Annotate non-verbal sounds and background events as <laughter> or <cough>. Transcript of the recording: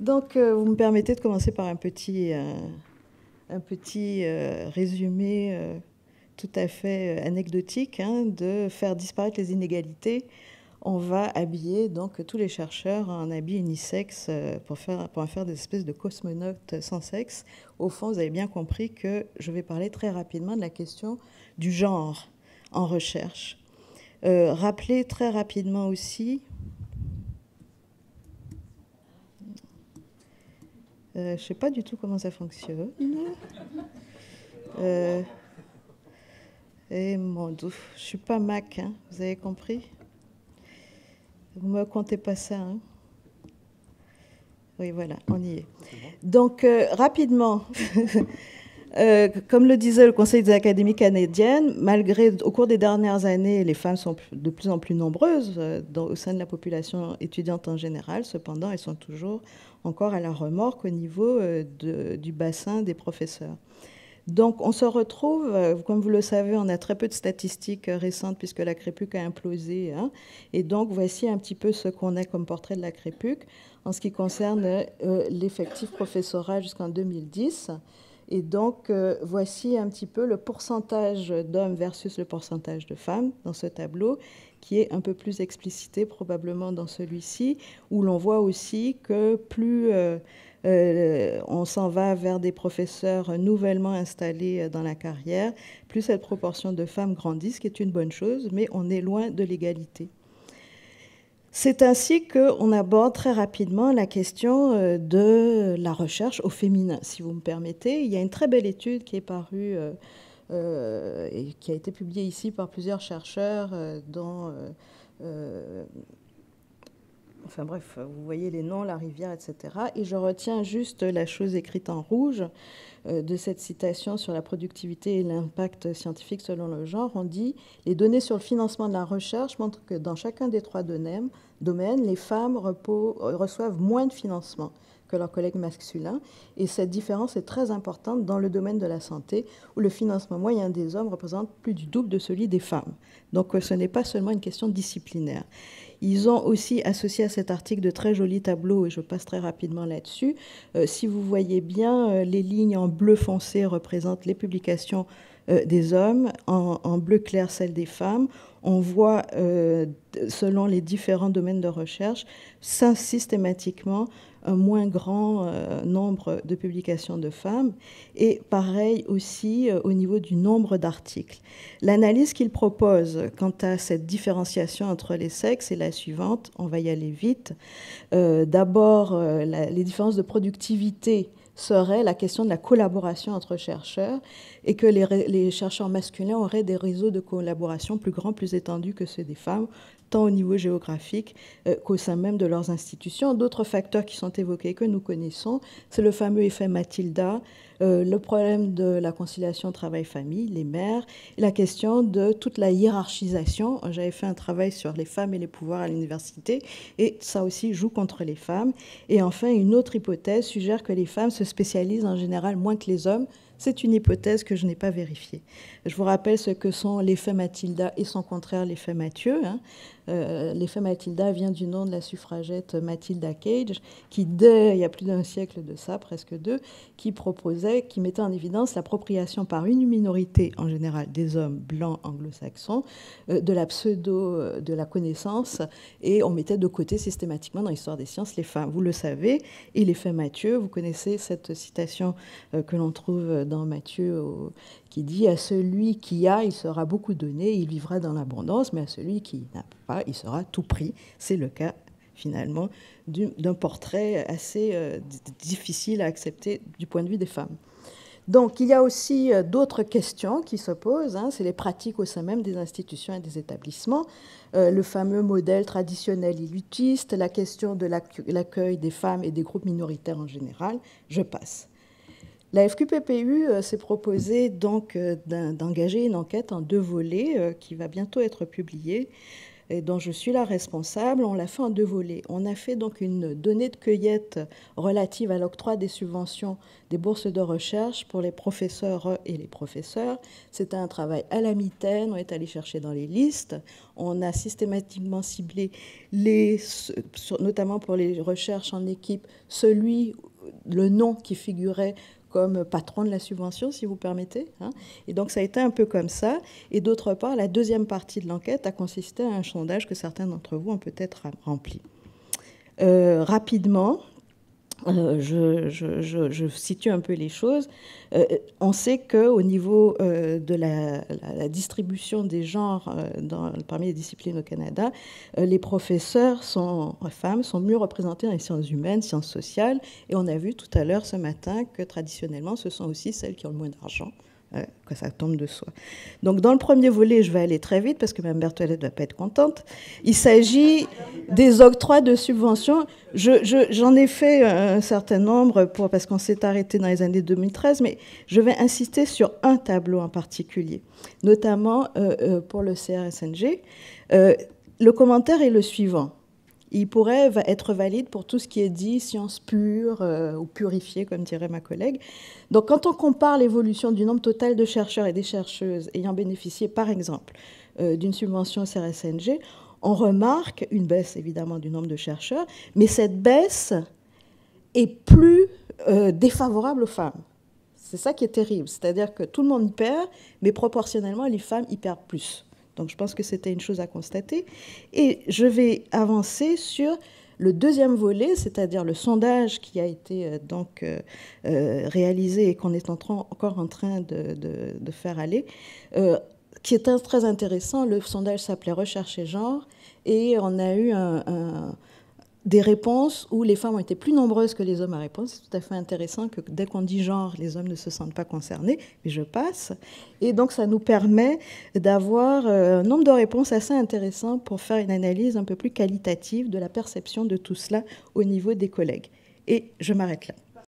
Donc, euh, vous me permettez de commencer par un petit, euh, un petit euh, résumé tout à fait anecdotique hein, de faire disparaître les inégalités. On va habiller donc tous les chercheurs en habit unisexe pour, faire, pour en faire des espèces de cosmonautes sans sexe. Au fond, vous avez bien compris que je vais parler très rapidement de la question du genre en recherche. rappelez très rapidement aussi je ne sais pas du tout comment ça fonctionne. Euh, et mon Dieu, je suis pas Mac, hein, vous avez compris? Vous me comptez pas ça. Hein? Oui, voilà, on y est. Donc, euh, rapidement, <laughs> comme le disait le Conseil des académies canadiennes, malgré, au cours des dernières années, les femmes sont de plus en plus nombreuses au sein de la population étudiante en général, cependant, elles sont toujours encore à la remorque au niveau euh, du bassin des professeurs. Donc on se retrouve, euh, comme vous le savez, on a très peu de statistiques euh, récentes puisque la CREPUC a implosé. Hein. et donc voici un petit peu ce qu'on a comme portrait de la CREPUC en ce qui concerne l'effectif professoral jusqu'en 2010. Et donc voici un petit peu le pourcentage d'hommes versus le pourcentage de femmes dans ce tableau qui est un peu plus explicité probablement dans celui-ci, où l'on voit aussi que plus euh, euh, on s'en va vers des professeurs nouvellement installés euh, dans la carrière, plus cette proportion de femmes grandit, ce qui est une bonne chose, mais on est loin de l'égalité. C'est ainsi qu'on aborde très rapidement la question de la recherche au féminin, si vous me permettez. Il y a une très belle étude qui est parue euh, et qui a été publié ici par plusieurs chercheurs, euh, dont euh, enfin bref, vous voyez les noms, la rivière, etc. Et je retiens juste la chose écrite en rouge de cette citation sur la productivité et l'impact scientifique selon le genre. On dit les données sur le financement de la recherche montrent que dans chacun des trois domaines, les femmes reçoivent moins de financement que leurs collègues masculins. Et cette différence est très importante dans le domaine de la santé, où le financement moyen des hommes représente plus du double de celui des femmes. Donc euh, ce n'est pas seulement une question disciplinaire. Ils ont aussi associé à cet article de très jolis tableaux, et je passe très rapidement là-dessus. Euh, si vous voyez bien, euh, les lignes en bleu foncé représentent les publications des hommes, en, bleu clair celles des femmes. On voit, selon les différents domaines de recherche, systématiquement un moins grand euh, nombre de publications de femmes et pareil aussi euh, au niveau du nombre d'articles. L'analyse qu'il propose quant à cette différenciation entre les sexes est la suivante, on va y aller vite. Euh, d'abord, les différences de productivité serait la question de la collaboration entre chercheurs et que les, chercheurs masculins auraient des réseaux de collaboration plus grands, plus étendus que ceux des femmes, tant au niveau géographique euh, qu'au sein même de leurs institutions. D'autres facteurs qui sont évoqués que nous connaissons, c'est le fameux effet Matilda, euh, le problème de la conciliation travail-famille, les mères, la question de toute la hiérarchisation. J'avais fait un travail sur les femmes et les pouvoirs à l'université, et ça aussi joue contre les femmes. Et enfin, une autre hypothèse suggère que les femmes se spécialisent en général moins que les hommes c'est une hypothèse que je n'ai pas vérifiée. Je vous rappelle ce que sont l'effet Matilda et son contraire, l'effet Mathieu. Hein. Euh, Matilda vient du nom de la suffragette Matilda Cage, qui, dès il y a plus d'un siècle de ça, presque deux, qui proposait, qui mettait en évidence l'appropriation par une minorité, en général des hommes blancs anglo-saxons, euh, de la pseudo, de la connaissance, et on mettait de côté systématiquement dans l'histoire des sciences les femmes. Vous le savez, et l'effet Mathieu, vous connaissez cette citation euh, que l'on trouve dans Matthieu qui dit à celui qui a, il sera beaucoup donné, il vivra dans l'abondance, mais à celui qui n'a pas, il sera tout pris. C'est le cas finalement d'un portrait assez euh, difficile à accepter du point de vue des femmes. Donc il y a aussi euh, d'autres questions qui se posent, hein. c'est les pratiques au sein même des institutions et des établissements, euh, le fameux modèle traditionnel élitiste, la question de l'accueil des femmes et des groupes minoritaires en général, je passe. La FQPPU euh, s'est proposée donc euh, d'engager une enquête en deux volets euh, qui va bientôt être publiée et dont je suis la responsable, on l'a fait en deux volets. On a fait donc une donnée de cueillette relative à l'octroi des subventions des bourses de recherche pour les professeurs et les professeurs. C'était un travail à la mitaine, on est allé chercher dans les listes, on a systématiquement ciblé, les, notamment pour les recherches en équipe, celui, le nom qui figurait patron de la subvention, si vous permettez. Hein. Et donc ça a été un peu comme ça. Et d'autre part, la deuxième partie de l'enquête a consisté à un sondage que certains d'entre vous ont peut-être rempli. Euh, rapidement, euh, je, situe un peu les choses. Euh, on sait qu'au niveau euh, de la, distribution des genres parmi les disciplines au Canada, les professeurs sont, femmes sont mieux représentés dans les sciences humaines, sciences sociales. Et on a vu tout à l'heure ce matin que traditionnellement, ce sont aussi celles qui ont le moins d'argent ça tombe de soi. Donc dans le premier volet, je vais aller très vite parce que Mme Berthollet ne va pas être contente. Il s'agit des octrois de subventions. J'en ai fait un certain nombre pour, parce qu'on s'est arrêté dans les années 2013, mais je vais insister sur un tableau en particulier, notamment euh, euh, pour le CRSNG. Euh, le commentaire est le suivant il pourrait être valide pour tout ce qui est dit science pure euh, ou purifiée, comme dirait ma collègue. Donc quand on compare l'évolution du nombre total de chercheurs et des chercheuses ayant bénéficié, par exemple, euh, d'une subvention CRSNG, on remarque une baisse évidemment du nombre de chercheurs, mais cette baisse est plus euh, défavorable aux femmes. C'est ça qui est terrible, c'est-à-dire que tout le monde perd, mais proportionnellement, les femmes y perdent plus. Donc je pense que c'était une chose à constater. Et je vais avancer sur le deuxième volet, c'est-à-dire le sondage qui a été euh, donc euh, euh, réalisé et qu'on est encore en train de, faire aller, qui est très intéressant. Le sondage s'appelait Recherche et genre, et on a eu un des réponses où les femmes ont été plus nombreuses que les hommes à répondre. C'est tout à fait intéressant que dès qu'on dit genre, les hommes ne se sentent pas concernés, mais je passe. Et donc ça nous permet d'avoir euh, un nombre de réponses assez intéressant pour faire une analyse un peu plus qualitative de la perception de tout cela au niveau des collègues. Et je m'arrête là.